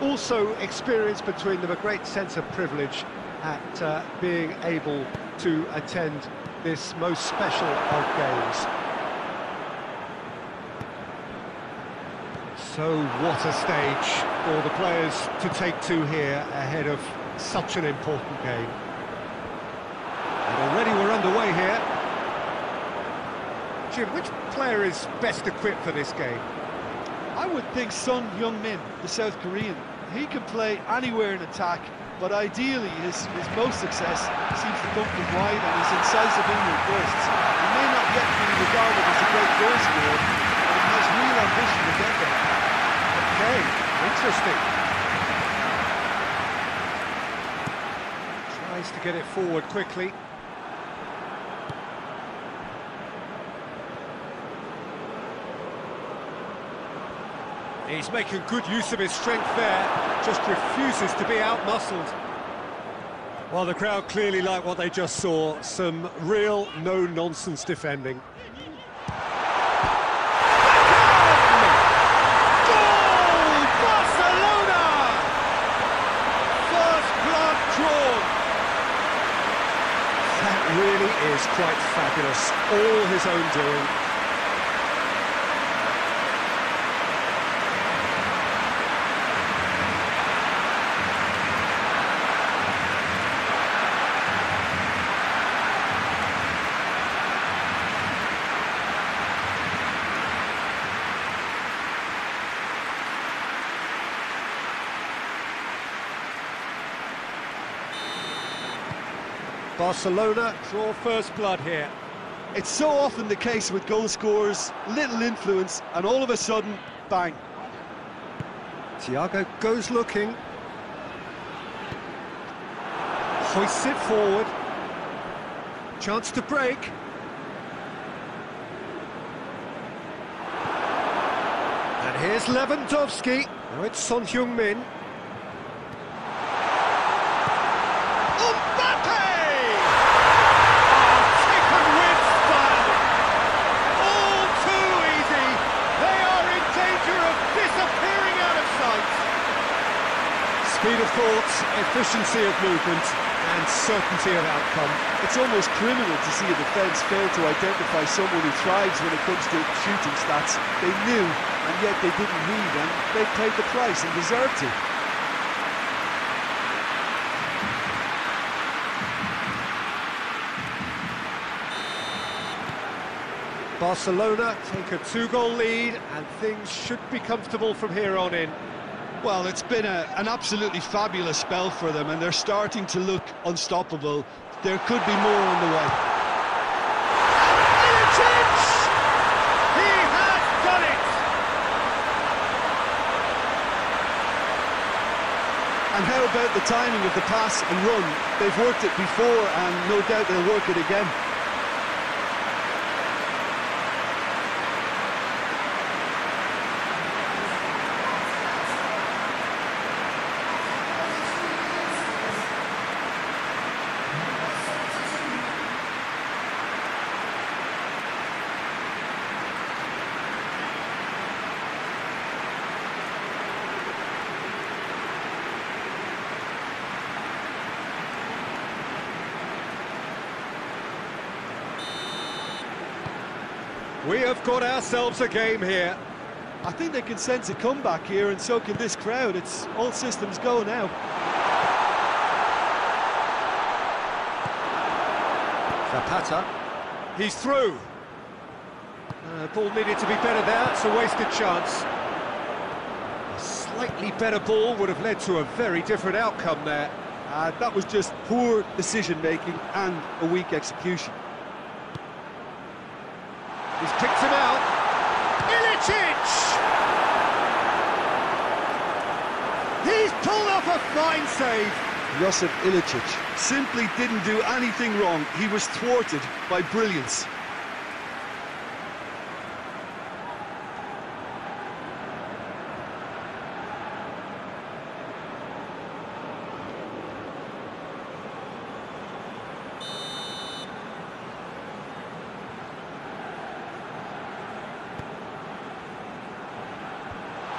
also experience between them a great sense of privilege at uh, being able to attend this most special of games. So what a stage for the players to take to here ahead of such an important game. And already we're underway here. Jim, which player is best equipped for this game? I would think Son Heung-min, the South Korean. He can play anywhere in attack, but ideally his, his most success seems to come from wide and his incisive inward bursts. He may not yet be regarded as a great goal scorer, but he has real ambition to get there. Okay, interesting. Tries to get it forward quickly. He's making good use of his strength there, just refuses to be outmuscled. Well, the crowd clearly like what they just saw, some real no-nonsense defending. Really is quite fabulous, all his own doing. Barcelona draw first blood here. It's so often the case with goal scorers, little influence, and all of a sudden, bang. Thiago goes looking. Hoists it forward. Chance to break. And here's Lewandowski. Now it's Son Heung-min. Mbappe! Oh, taken with style. All too easy. They are in danger of disappearing out of sight. Speed of thought, efficiency of movement, and certainty of outcome. It's almost criminal to see a defence fail to identify someone who thrives when it comes to shooting stats. They knew, and yet they didn't read, and they paid the price and deserved it. Barcelona take a two-goal lead, and things should be comfortable from here on in. Well, it's been a, an absolutely fabulous spell for them, and they're starting to look unstoppable. There could be more on the way. Ilicic! He has done it! And how about the timing of the pass and run? They've worked it before, and no doubt they'll work it again. We have got ourselves a game here. I think they can sense a comeback here, and so can this crowd. It's all systems go now. Zapata. He's through. Uh, ball needed to be better there, it's a wasted chance. A slightly better ball would have led to a very different outcome there. Uh, that was just poor decision-making and a weak execution. He's picked him out. Ilicic! He's pulled off a fine save. Josip Ilicic simply didn't do anything wrong. He was thwarted by brilliance.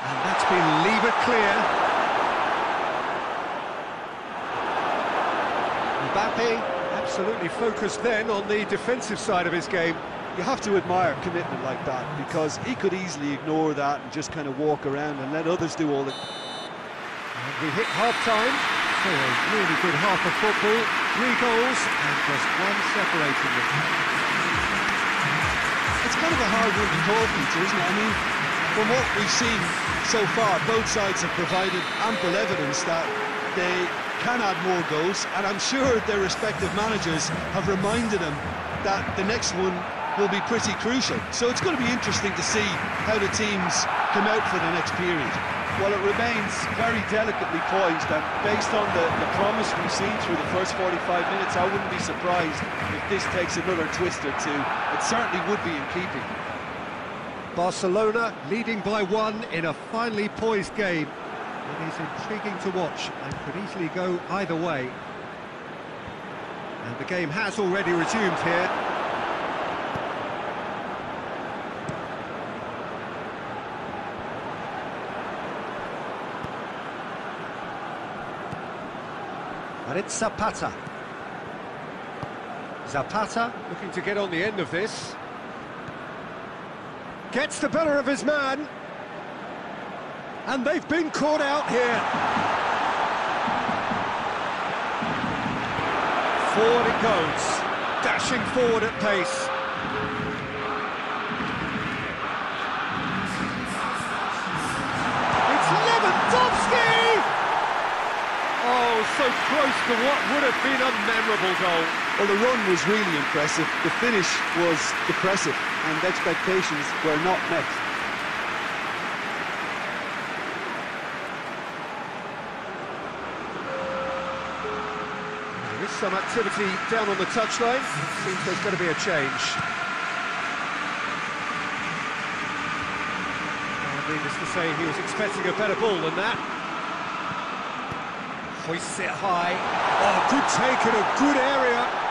And that's clear. Mbappe absolutely focused then on the defensive side of his game. You have to admire commitment like that because he could easily ignore that and just kind of walk around and let others do all the... And we hit half-time, so a really good half of football, three goals and just one separating them. It's kind of a hard one to call, Peter, isn't it? I mean, from what we've seen so far, both sides have provided ample evidence that they can add more goals, and I'm sure their respective managers have reminded them that the next one will be pretty crucial. So it's going to be interesting to see how the teams come out for the next period. Well, it remains very delicately poised, and based on the, the promise we've seen through the first 45 minutes, I wouldn't be surprised if this takes another twist or two. It certainly would be in keeping. Barcelona leading by one in a finely poised game. It is intriguing to watch and could easily go either way. And the game has already resumed here. And it's Zapata. Zapata looking to get on the end of this. Gets the better of his man. And they've been caught out here. Forward it goes. Dashing forward at pace. It's Lewandowski! Oh, so close to what would have been a memorable goal. Well, the run was really impressive. The finish was depressive, and expectations were not met. There is some activity down on the touchline. Seems there's going to be a change. Well, needless to say, he was expecting a better ball than that. Hoists it high. Oh, good take in a good area.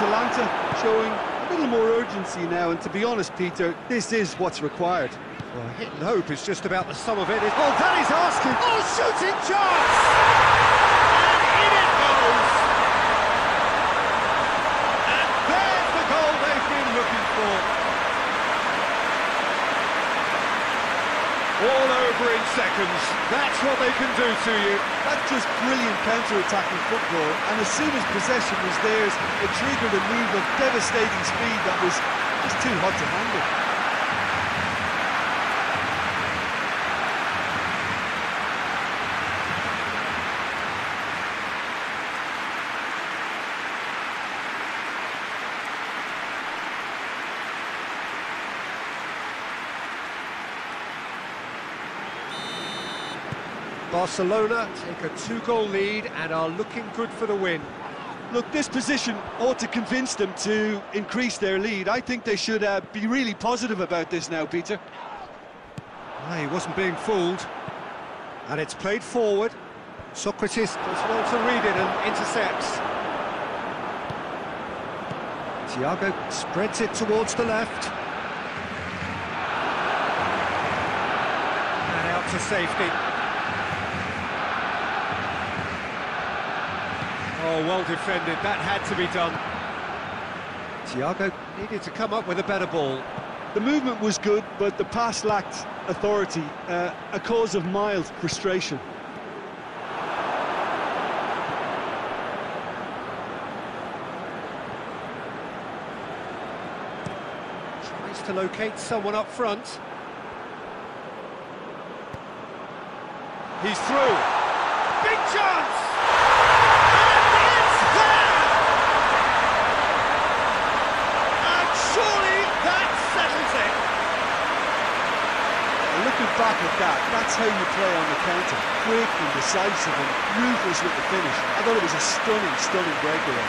Atalanta showing a little more urgency now, and to be honest, Peter, this is what's required. Well, hit and hope is just about the sum of it. Oh, that is asking. Oh, shooting chance! And in it goes! And there's the goal they've been looking for. All over in seconds. That's what they can do to you. That's just brilliant counter-attacking football, and as soon as possession was theirs, it triggered a move of devastating speed that was just too hot to handle. Barcelona take a two-goal lead and are looking good for the win. Look, this position ought to convince them to increase their lead. I think they should uh, be really positive about this now, Peter. Ah, he wasn't being fooled. And it's played forward. Socrates does well to read it and intercepts. Thiago spreads it towards the left. And out to safety. Oh, well defended. That had to be done. Thiago needed to come up with a better ball. The movement was good, but the pass lacked authority, uh, a cause of mild frustration. Tries to locate someone up front. He's through. Big chance! And it's there! And surely that settles it. Looking back at that, that's how you play on the counter. quick and decisive and ruthless with the finish. I thought it was a stunning, stunning breakaway.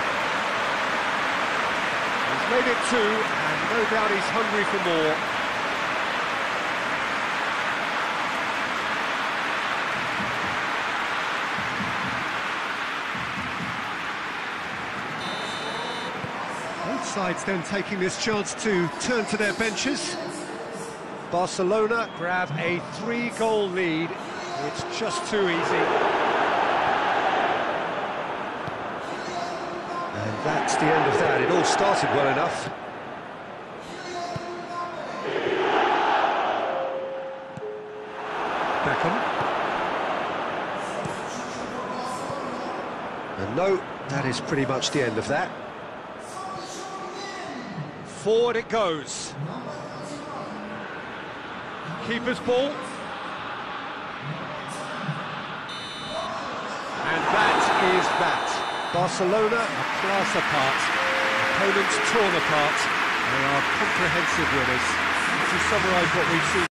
He's made it two, and no doubt he's hungry for more. Both sides then taking this chance to turn to their benches. Barcelona grab a three-goal lead. It's just too easy. And that's the end of that. It all started well enough. Beckham. And no, that is pretty much the end of that. Forward it goes. Keeper's ball. And that is that. Barcelona class apart. Opponents torn apart. They are comprehensive winners. To summarise what we've seen